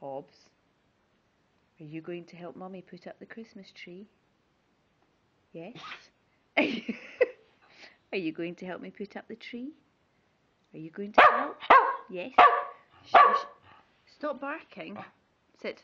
Hobbs, are you going to help Mummy put up the Christmas tree? Yes? Are you, are you going to help me put up the tree? Are you going to help? Yes? Shush. Stop barking. Sit.